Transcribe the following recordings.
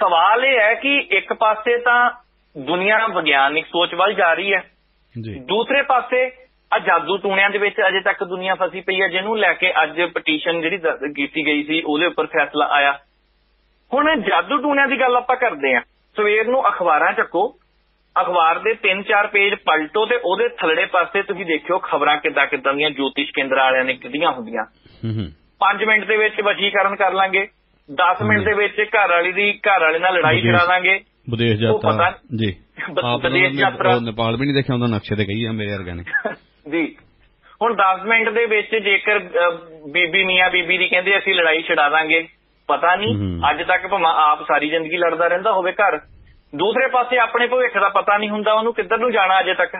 ਸਵਾਲ ਇਹ ਹੈ ਕਿ ਇੱਕ ਪਾਸੇ ਤਾਂ ਦੁਨੀਆ ਵਿਗਿਆਨਿਕ ਸੋਚ ਵੱਲ ਜਾ ਰਹੀ ਹੈ। ਜੀ। ਦੂਸਰੇ ਪਾਸੇ ਆ ਜਾਦੂ ਟੂਣਿਆਂ ਦੇ ਵਿੱਚ ਅਜੇ ਤੱਕ ਦੁਨੀਆ ਫਸੀ ਪਈ ਹੈ ਜਿਹਨੂੰ ਲੈ ਕੇ ਅੱਜ ਪਟੀਸ਼ਨ ਜਿਹੜੀ ਕੀਤੀ ਗਈ ਸੀ ਉਹਦੇ ਉੱਪਰ ਫੈਸਲਾ ਆਇਆ। ਹੁਣ ਜਾਦੂ ਟੂਣਿਆਂ ਦੀ ਗੱਲ ਆਪਾਂ ਕਰਦੇ ਆਂ ਸਵੇਰ ਨੂੰ ਅਖਬਾਰਾਂ ਚੱਕੋ। ਅਖਬਾਰ ਦੇ 3-4 ਪੇਜ ਪਲਟੋ ਤੇ ਉਹਦੇ ਥੱਲੜੇ ਪਾਸੇ ਤੁਸੀਂ ਦੇਖਿਓ ਖਬਰਾਂ ਕਿੱਦਾਂ ਕਿੱਦਾਂ ਦੀਆਂ ਜੋਤਿਸ਼ ਕੇਂਦਰ ਵਾਲਿਆਂ ਨੇ ਕਿੱਦੀਆਂ ਹੁੰਦੀਆਂ। ਹੂੰ ਹੂੰ। 5 ਮਿੰਟ ਦੇ ਵਿੱਚ ਵਸ਼ੀਕਰਨ ਕਰ ਲਾਂਗੇ। 10 ਮਿੰਟ ਦੇ ਵਿੱਚ ਘਰ ਵਾਲੀ ਦੀ ਘਰ ਵਾਲੇ ਨਾਲ ਲੜਾਈ ਛਡਾ ਦਾਂਗੇ। ਵਿਦੇਸ਼ ਯਾਤਰਾ। ਜੀ। ਵਿਦੇਸ਼ ਯਾਤਰਾ- ਨੇਪਾਲ ਵੀ ਨਹੀਂ ਦੇਖਿਆ ਉਹਦਾ ਨਕਸ਼ੇ ਤੇ ਗਈ ਆ ਮੇਰੇ ਵਰਗਾ ਨੇ। ਜੀ। ਹੁਣ 10 ਮਿੰਟ ਦੇ ਵਿੱਚ ਜੇਕਰ ਬੀਬੀ ਮੀਆਂ ਬੀਬੀ ਦੀ ਕਹਿੰਦੇ ਅਸੀਂ ਲੜਾਈ ਛਡਾ ਦਾਂਗੇ ਪਤਾ ਨਹੀਂ। ਅੱਜ ਤੱਕ ਭਾਵੇਂ ਆਪ ਸਾਰੀ ਜ਼ਿੰਦਗੀ ਲੜਦਾ ਰਹਿੰਦਾ ਹੋਵੇ ਘਰ। ਦੂਸਰੇ ਪਾਸੇ ਆਪਣੇ ਭਵਿੱਖ ਦਾ ਪਤਾ ਨਹੀਂ ਹੁੰਦਾ ਉਹਨੂੰ ਕਿੱਧਰ ਨੂੰ ਜਾਣਾ ਅਜੇ ਤੱਕ।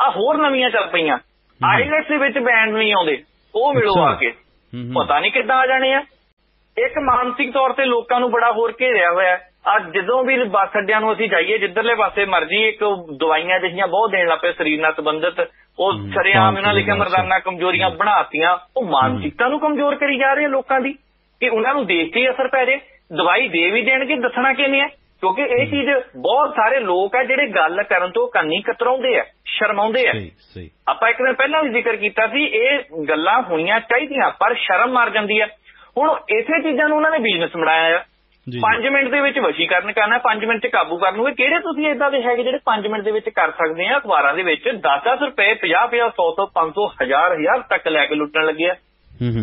ਆ ਹੋਰ ਨਵੀਆਂ ਚੱਲ ਪਈਆਂ। ਆਈਲੈਟਸ ਦੇ ਵਿੱਚ ਬੈਂਡ ਨਹੀਂ ਆਉਂਦੇ। ਉਹ ਮਿਲੋ। ਆ ਕੇ। ਪਤਾ ਨਹੀਂ ਕਿੱਦਾਂ ਆ ਜਾਣੇ ਆ। ਇੱਕ ਮਾਨਸਿਕ ਤੌਰ ਤੇ ਲੋਕਾਂ ਨੂੰ ਬੜਾ ਹੋਰ ਘੇਰਿਆ ਹੋਇਆ ਆ ਜਦੋਂ ਵੀ ਬੱਸ ਅੱਡਿਆਂ ਨੂੰ ਅਸੀਂ ਜਾਈਏ ਜਿੱਧਰਲੇ ਪਾਸੇ ਮਰਜ਼ੀ ਇੱਕ ਦਵਾਈਆਂ ਜਿਹੀਆਂ ਬਹੁਤ ਦੇਣ ਲੱਪੇ ਸਰੀਰ ਨਾਲ ਸੰਬੰਧਿਤ। ਉਹ ਸ਼ਰੇਆਮ ਇਹਨਾਂ ਲਿਖਿਆ ਸ਼ਾਂਤੀ ਮਰਦਾਨਾ ਕਮਜ਼ੋਰੀਆਂ ਬਣਾਤੀਆਂ। ਉਹ ਮਾਨਸਿਕਤਾ ਨੂੰ ਕਮਜ਼ੋਰ ਕਰੀ ਜਾ ਰਹੇ ਆ ਲੋਕਾਂ ਦੀ ਕਿ ਉਹਨਾਂ ਨੂੰ ਦੇਖ ਕੇ ਹੀ ਅਸਰ ਪੈ ਜੇ। ਦਵਾਈ ਦੇ ਵੀ ਦੇਣਗੇ ਦੱਸਣਾ ਕਿਵੇਂ ਹੈ? ਕਿਉਂਕਿ ਇਹ ਚੀਜ਼ ਬਹੁਤ ਸਾਰੇ ਲੋਕ ਆ ਜਿਹੜੇ ਗੱਲ ਕਰਨ ਤੋਂ ਕੰਨੀ ਕਤਰਾਉਂਦੇ ਆ ਸ਼ਰਮਾਉਂਦੇ ਆ। ਆਪਾਂ ਇੱਕ ਦਿਨ ਪਹਿਲਾਂ ਵੀ ਜ਼ਿਕਰ ਕੀਤਾ ਸੀ ਇਹ ਗੱਲਾਂ ਹੋਣੀਆਂ ਚਾਹੀਦੀਆਂ ਪਰ ਸ਼ਰਮ ਮਾਰ ਜਾਂਦੀ ਹੈ ਹੁਣ ਇਸੇ ਚੀਜ਼ਾਂ ਨੂੰ ਉਹਨਾਂ ਨੇ ਬਿਜ਼ਨਸ ਬਣਾਇਆ ਆ। ਜੀ 5 ਮਿੰਟ ਦੇ ਵਿੱਚ ਵਸ਼ੀਕਰਨ ਕਰਨਾ 5 ਮਿੰਟ 'ਚ ਕਾਬੂ ਕਰਨ ਨੂੰ। ਇਹ ਕਿਹੜੇ ਤੁਸੀਂ ਇਦਾਂ ਦੇ ਹੈਗੇ ਜਿਹੜੇ 5 ਮਿੰਟ ਦੇ ਵਿੱਚ ਕਰ ਸਕਦੇ ਆ? ਅਖਬਾਰਾਂ ਦੇ ਵਿੱਚ 10-10 ਰੁਪਏ 50-50 100 ਤੋਂ 500 1000 1000 ਤੱਕ ਲੈ ਕੇ ਲੁੱਟਣ ਲੱਗੇ ਆ।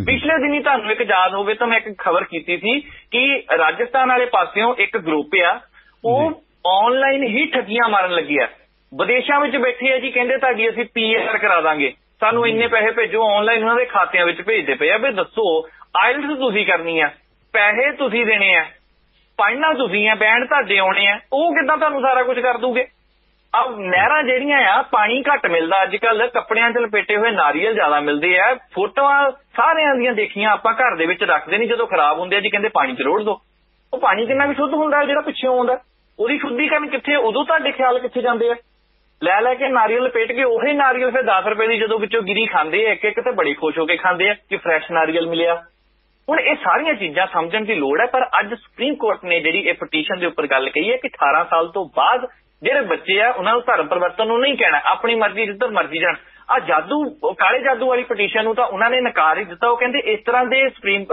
ਪਿਛਲੇ ਦਿਨੀ ਤੁਹਾਨੂੰ ਇੱਕ ਯਾਦ ਹੋਵੇ ਤਾਂ ਮੈਂ ਇੱਕ ਖਬਰ ਕੀਤੀ ਸੀ ਕਿ ਰਾਜਸਥਾਨ ਵਾਲੇ ਪਾਸਿਓਂ ਇੱਕ ਗਰੁੱਪ ਆ ਉਹ ਆਨਲਾਈਨ ਹੀ ਠੱਗੀਆਂ ਮਾਰਨ ਲੱਗਿਆ ਵਿਦੇਸ਼ਾਂ ਵਿੱਚ ਬੈਠੇ ਆ ਜੀ ਕਹਿੰਦੇ ਤੁਹਾਡੀ ਅਸੀਂ ਪੀਆਰ ਕਰਾ ਦਾਂਗੇ। ਸਾਨੂੰ ਇੰਨੇ ਪੈਸੇ ਭੇਜੋ ਆਨਲਾਈਨ ਉਹਨਾਂ ਦੇ ਖਾਤਿਆਂ ਵਿੱਚ ਭੇਜਦੇ ਪਏ ਆ ਵੀ ਦੱਸੋ ਆਇਲਟਸ ਤੁਸੀਂ ਕਰਨੀ ਆ, ਪੈਸੇ ਤੁਸੀਂ ਦੇਣੇ ਆ, ਪੜ੍ਹਨਾ ਤੁਸੀਂ ਆ ਬੈਂਡ ਤੁਹਾਡੇ ਆਉਣੇ ਆ, ਉਹ ਕਿੱਦਾਂ ਤੁਹਾਨੂੰ ਸਾਰਾ ਕੁਝ ਕਰ ਦੂਗੇ? ਆ ਨਹਿਰਾਂ ਜਿਹੜੀਆਂ ਆ, ਪਾਣੀ ਘੱਟ ਮਿਲਦਾ ਅੱਜ ਕੱਲ ਕੱਪੜਿਆਂ 'ਚ ਲਪੇਟੇ ਹੋਏ ਨਾਰੀਅਲ ਜ਼ਿਆਦਾ ਮਿਲਦੇ ਆ, ਫੋਟੋਆਂ ਸਾਰਿਆਂ ਦੀਆਂ ਦੇਖੀਆਂ ਆਪਾਂ ਘਰ ਦੇ ਵਿੱਚ ਰੱਖਦੇ ਨਹੀਂ, ਜਦੋਂ ਖਰਾਬ ਹੁੰਦੇ ਆ ਜੀ ਕਹਿੰਦੇ ਪਾਣੀ 'ਚ ਰੋੜ ਦੋ। ਉਹ ਪਾਣੀ ਕਿੰਨਾ ਵੀ ਸ਼ੁੱਧ ਹੁੰਦਾ ਜਿਹੜਾ ਪਿੱਛੇ ਆਉਂਦਾ ਉਹਦੀ ਸ਼ੁੱਧੀਕਰਨ ਕਿੱਥੇ ਉਦੋਂ ਤੁਹਾਡੇ ਖਿਆਲ ਕਿੱਥੇ ਜਾਂਦੇ ਆ? ਲੈ ਲੈ ਕੇ ਨਾਰੀਅਲ ਲਪੇਟ ਕੇ ਉਹੀ ਨਾਰੀਅਲ ਫਿਰ 10 ਰੁਪਏ ਦੀ ਜਦੋਂ ਵਿੱਚੋਂ ਗਿਰੀ ਖਾਂਦੇ ਆ ਇੱਕ ਇੱਕ ਤੇ ਬੜੀ ਖੁਸ਼ ਹੋ ਕੇ ਖਾਂਦੇ ਆ ਕਿ ਫਰੈਸ਼ ਨਾਰੀਅਲ ਮਿਲਿਆ। ਹੁਣ ਇਹ ਸਾਰੀਆਂ ਚੀਜ਼ਾਂ ਸਮਝਣ ਦੀ ਲੋੜ ਹੈ ਪਰ ਅੱਜ ਸੁਪਰੀਮ ਕੋਰਟ ਨੇ ਜਿਹੜੀ ਇਹ ਪਟੀਸ਼ਨ ਦੇ ਉੱਪਰ ਗੱਲ ਕਹੀ ਹੈ ਕਿ 18 ਸਾਲ ਤੋਂ ਬਾਅਦ ਜਿਹੜੇ ਬੱਚੇ ਆ ਉਹਨਾਂ ਨੂੰ ਧਰਮ ਪਰਿਵਰਤਨ ਨੂੰ ਨਹੀਂ ਕਹਿਣਾ ਆਪਣੀ ਮਰਜ਼ੀ ਜਿੱਧਰ ਮਰਜ਼ੀ ਜਾਣ ਆ ਜਾਦੂ ਕਾਲੇ ਜਾਦੂ ਵਾਲੀ ਪਟੀਸ਼ਨ ਨੂੰ ਤਾਂ ਉਹਨਾਂ ਨੇ ਨਕਾਰ ਹੀ ਦਿੱਤਾ ਉਹ ਕਹਿੰਦੇ ਇਸ ਤਰ੍ਹਾਂ ਦੇ ਸੁਪਰੀਮ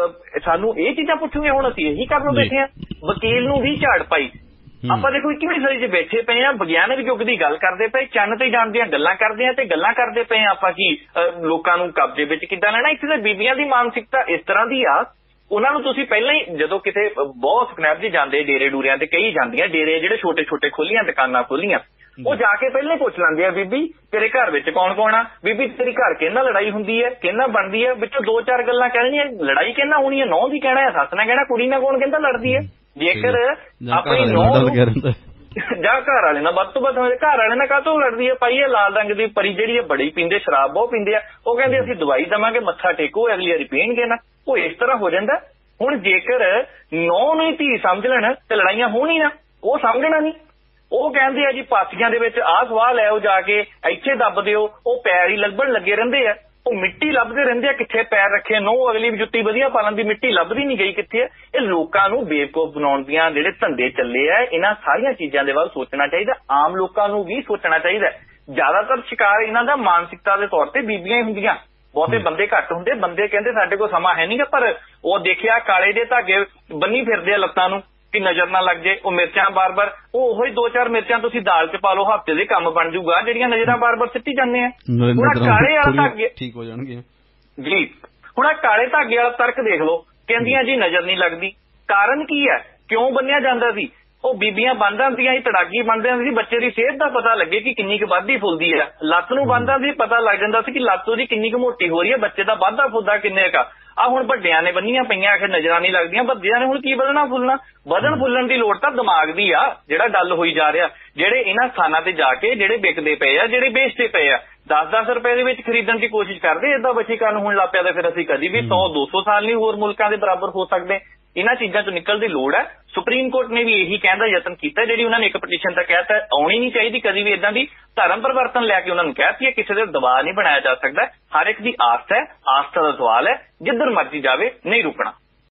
ਸਾਨੂੰ ਇਹ ਚੀਜ਼ਾਂ ਪੁੱਛੂਗੇ ਹੁਣ ਅਸੀਂ ਇਹੀ ਕਰਨ। ਬੈਠੇ ਆ ਵਕੀਲ ਨੂੰ ਵੀ ਝਾੜ ਪਾਈ। ਆਪਾਂ ਦੇਖੋ 21ਵੀਂ ਸਦੀ 'ਚ ਬੈਠੇ ਪਏ ਆ ਵਿਗਿਆਨਕ ਯੁੱਗ ਦੀ ਗੱਲ ਕਰਦੇ ਪਏ ਚੰਨ ਤੇ ਜਾਣ ਦੀਆਂ ਗੱਲਾਂ ਕਰਦੇ ਆ ਤੇ ਗੱਲਾਂ ਕਰਦੇ ਪਏ ਆ ਆਪਾਂ ਕੀ ਲੋਕਾਂ ਨੂੰ ਕਬਜ਼ੇ ਵਿੱਚ ਕਿੱਦਾਂ ਲੈਣਾ? ਇੱਥੇ ਤੇ ਬੀਬੀਆਂ ਦੀ ਮਾਨਸਿਕਤਾ ਇਸ ਤਰ੍ਹਾਂ ਦੀ ਆ ਉਹਨਾਂ ਨੂੰ ਤੁਸੀਂ ਪਹਿਲਾਂ ਹੀ ਜਦੋਂ ਕਿਤੇ ਬਹੁਤ ਸਕਨੈਪ ਜੀ ਜਾਂਦੇ ਡੇਰੇ ਡੂਰਿਆਂ ਤੇ ਕਈ ਜਾਂਦੀਆਂ ਡੇਰੇ ਜਿਹੜੇ ਛੋਟੇ ਛੋਟੇ ਖੋਲੀਆਂ ਦੁਕਾਨਾਂ ਖੋਲੀਆਂ ਉਹ ਜਾ। ਕੇ ਪਹਿਲਾਂ ਹੀ ਪੁੱਛ ਲੈਂਦੇ ਆ ਬੀਬੀ ਤੇਰੇ ਘਰ ਵਿੱਚ ਕੌਣ ਕੌਣ ਆ? ਬੀਬੀ ਤੇਰੀ ਘਰ ਕਿੰਨਾ ਲੜਾਈ ਹੁੰਦੀ ਹੈ? ਕਿੰਨਾ ਬਣਦੀ ਹੈ? ਵਿੱਚੋਂ ਦੋ ਚਾਰ ਗੱਲਾਂ ਕਹਿਣੀਆਂ ਲੜਾਈ ਕਿੰਨਾ ਹੋਣੀ ਹੈ? ਨੌਂ ਦੀ ਕਹਿਣਾ ਹੈ ਸੱਸ ਨੇ ਕਹਿਣਾ ਕੁੜੀ ਨਾਲ ਕੌਣ ਕਹਿੰਦਾ ਲੜਦੀ ਹੈ? ਜੇਕਰ ਆਪਣੀ ਨੌਂ ਜਾਂ ਘਰ ਵਾਲੇ ਨਾਲ ਵੱਧ ਤੋਂ ਵੱਧ ਘਰ ਵਾਲੇ ਨਾਲ ਕਾਹਤੋਂ ਲੜਦੀ ਹੈ? ਪਾਈ ਇਹ ਲਾਲ ਰੰਗ ਦੀ ਪਰੀ ਜਿਹੜੀ ਹੈ ਬੜੀ ਪੀਂਦੇ ਸ਼ਰਾਬ ਬਹੁਤ ਪੀਂਦੇ ਆ ਉਹ ਕਹਿੰਦੇ ਅਸੀਂ ਦਵਾਈ ਦਵਾਂਗੇ ਮੱਥਾ ਟੇਕੋ ਅਗਲੀ ਵਾਰੀ ਪੀਣਗੇ ਨਾ। ਉਹ ਇਸ ਤਰ੍ਹਾਂ ਹੋ ਜਾਂਦਾ। ਹੁਣ ਜੇਕਰ ਨੌ ਨੂੰ ਧੀ ਸਮਝ ਲੈਣ ਤੇ ਲੜਾਈਆਂ ਹੋਣੀ ਨਾ ਉਹ ਸਮਝਣਾ ਨਹੀਂ। ਉਹ ਕਹਿੰਦੇ ਆ ਜੀ ਪਾਥੀਆਂ ਦੇ ਵਿੱਚ ਆਹ ਸਵਾਹ ਲੈ ਆਓ ਜਾ ਕੇ ਇੱਥੇ ਦੱਬ ਦਿਓ ਉਹ ਪੈਰ ਹੀ ਲੱਭਣ ਲੱਗੇ ਰਹਿੰਦੇ ਆ। ਉਹ ਮਿੱਟੀ ਲੱਭਦੇ ਰਹਿੰਦੇ ਆ ਕਿੱਥੇ ਪੈਰ ਰੱਖੇ ਨੋ ਅਗਲੀ ਵੀ ਜੁੱਤੀ ਵਧੀਆ ਪਾਲਣ ਦੀ ਮਿੱਟੀ ਲੱਭਦੀ ਨਹੀਂ ਗਈ ਕਿੱਥੇ ਇਹ ਲੋਕਾਂ ਨੂੰ ਬੇਵਕੂਫ ਬਣਾਉਣ ਦੀਆਂ ਜਿਹੜੇ ਧੰਦੇ ਚੱਲੇ ਆ ਇਹਨਾਂ ਸਾਰੀਆਂ ਚੀਜ਼ਾਂ ਦੇ ਵੱਲ ਸੋਚਣਾ ਚਾਹੀਦਾ ਆਮ ਲੋਕਾਂ ਨੂੰ ਵੀ ਸੋਚਣਾ ਚਾਹੀਦਾ। ਜ਼ਿਆਦਾਤਰ ਸ਼ਿਕਾਰ ਇਹਨਾਂ ਦਾ ਮਾਨਸਿਕਤਾ ਦੇ ਤੌਰ ਤੇ ਬੀਬੀਆਂ ਹੀ ਹੁੰਦੀਆਂ। ਬਹੁਤੇ ਬੰਦੇ ਘੱਟ ਹੁੰਦੇ ਬੰਦੇ ਕਹਿੰਦੇ ਸਾਡੇ ਕੋਲ ਸਮਾਂ ਹੈ ਨਹੀਂਗਾ ਪਰ ਉਹ ਦੇਖਿਆ ਕਾਲੇ ਦੇ ਧਾਗੇ ਬੰਨੀ ਫਿਰਦੇ ਆ ਲੱਤਾਂ ਨੂੰ। ਕਿ ਨਜ਼ਰ ਨਾ ਲੱਗ ਜੇ ਉਹ ਮਿਰਚਾਂ ਬਾਰ-ਬਾਰ ਉਹ ਉਹੋ ਹੀ ਦੋ ਚਾਰ ਮਿਰਚਾਂ ਤੁਸੀਂ ਦਾਲ 'ਚ ਪਾ ਲਓ ਹਫ਼ਤੇ ਦੇ ਕੰਮ ਬਣ ਜਾਊਗਾ ਜਿਹੜੀਆਂ ਨਜ਼ਰਾਂ ਬਾਰ-ਬਾਰ ਸਿੱਟੀ ਜਾਂਦੇ ਆ ਹੁਣ ਕਾਲੇ ਵਾਲਾ ਧਾਗੇ ਠੀਕ ਹੋ ਜਾਣਗੇ ਜੀ ਹੁਣ ਕਾਲੇ ਧਾਗੇ ਵਾਲਾ ਤਰਕ ਦੇਖ ਲਓ ਕਹਿੰਦੀਆਂ ਜੀ ਨਜ਼ਰ ਨਹੀਂ ਲੱਗਦੀ। ਕਾਰਨ ਕੀ ਹੈ? ਕਿਉਂ ਬੰਨਿਆ ਜਾਂਦਾ ਸੀ? ਉਹ ਬੀਬੀਆਂ ਬੰਨ੍ਹਦਾ ਜਾਂਦੀਆਂ ਸੀ ਤੜਾਗੀ ਬੰਨ੍ਹਦੇ ਸੀ, ਬੱਚੇ ਦੀ ਸਿਹਤ ਦਾ ਪਤਾ ਲੱਗੇ ਕਿ ਕਿੰਨੀ ਕੁ ਵੱਧਦੀ ਫੁੱਲਦੀ ਹੈ ਲੱਤ ਨੂੰ ਬੰਨ੍ਹਦਾ ਸੀ ਪਤਾ ਲੱਗ ਜਾਂਦਾ ਸੀ ਕਿ ਲੱਤ ਉਹਦੀ ਕਿੰਨੀ ਕੁ ਮੋਟੀ ਹੋ ਰਹੀ ਹੈ ਬੱਚੇ ਦਾ ਵਾਧਾ ਫੁੱਲਦਾ ਕਿੰਨੇ ਕਾ ਆ। ਹੁਣ ਵੱਡਿਆਂ ਨੇ ਬੰਨੀਆਂ ਪਈਆਂ, ਆਖੇ ਨਜ਼ਰਾਂ ਨਹੀਂ ਲੱਗਦੀਆਂ, ਵੱਡਿਆਂ ਨੇ ਹੁਣ ਕੀ ਵਧਣਾ ਫੁੱਲਣਾ? ਵਧਣ ਫੁੱਲਣ ਦੀ ਲੋੜ ਤਾਂ ਦਿਮਾਗ ਦੀ ਆ, ਜਿਹੜਾ ਡੱਲ ਹੋਈ ਜਾ ਰਿਹਾ। ਜਿਹੜੇ ਇਹਨਾਂ ਸਥਾਨਾਂ ਤੇ ਜਾ ਕੇ ਜਿਹੜੇ ਵਿਕਦੇ ਪਏ ਆ, ਜਿਹੜੇ ਵੇਚਦੇ ਪਏ ਆ 10-10 ਰੁਪਏ ਦੇ ਵਿੱਚ ਖਰੀਦਣ ਦੀ ਕੋਸ਼ਿਸ਼ ਕਰਦੇ ਇਦਾਂ ਵਸ਼ੀਕਰਨ ਹੋਣ ਲੱਗ ਪਿਆ ਤਾਂ ਫਿਰ ਅਸੀਂ ਕਦੀ ਵੀ 100-200 ਸਾਲ ਨਹੀਂ ਹੋਰ ਮੁਲਕਾਂ ਦੇ ਬਰਾਬਰ ਹੋ ਸਕਦੇ। ਇਹਨਾਂ ਚੀਜ਼ਾਂ ਤੋਂ ਨਿਕਲਣ ਦੀ ਲੋੜ ਹੈ। ਸੁਪਰੀਮ ਕੋਰਟ ਨੇ ਵੀ ਇਹੀ ਕਹਿਣ ਦਾ ਯਤਨ ਕੀਤਾ, ਜਿਹੜੀ ਉਹਨਾਂ ਨੇ ਇੱਕ ਪਟੀਸ਼ਨ ਤਾਂ ਕਹਿਤਾ, ਆਉਣੀ ਨਹੀਂ ਚਾਹੀਦੀ ਕਦੀ ਵੀ ਇਦਾਂ ਦੀ। ਧਰਮ ਪਰਿਵਰਤਨ ਲੈ ਕੇ ਉਹਨਾਂ ਨੂੰ ਕਹਿਤੀ ਹੈ, ਕਿਸੇ ਦੇ ਦਬਾਅ ਨਹੀਂ ਬਣਾਇਆ ਜਾ ਸਕਦਾ। ਹਰ ਇੱਕ ਦੀ ਆਸਥਾ ਹੈ ਆਸਥਾ ਦਾ ਸਵਾਲ ਹੈ, ਜਿੱਧਰ ਮਰਜ਼ੀ ਜਾਵੇ, ਨਹੀਂ ਰੁਕਣਾ।